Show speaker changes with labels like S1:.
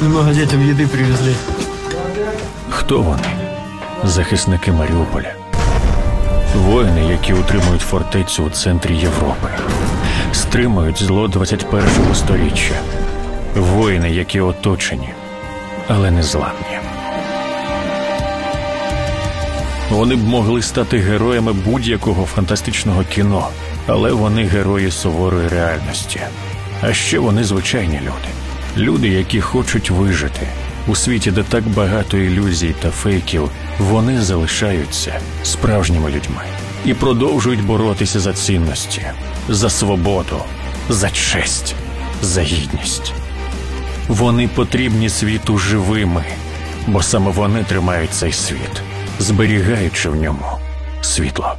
S1: Немного детям еды привезли.
S2: Хто вони? Захисники Маріуполя. Воїни, які утримують фортецю у центрі Європи, стримують зло 21-го сторіччя. Воїни, які оточені, але не зламні. Вони б могли стати героями будь-якого фантастичного кіно, але вони герої суворої реальності. А ще вони звичайні люди. Люди, які хочуть вижити. У світі, де так багато ілюзій та фейків, вони залишаються справжніми людьми і продовжують боротися за цінності, за свободу, за честь, за гідність. Вони потрібні світу живими, бо саме вони тримають цей світ, зберігаючи в ньому світло.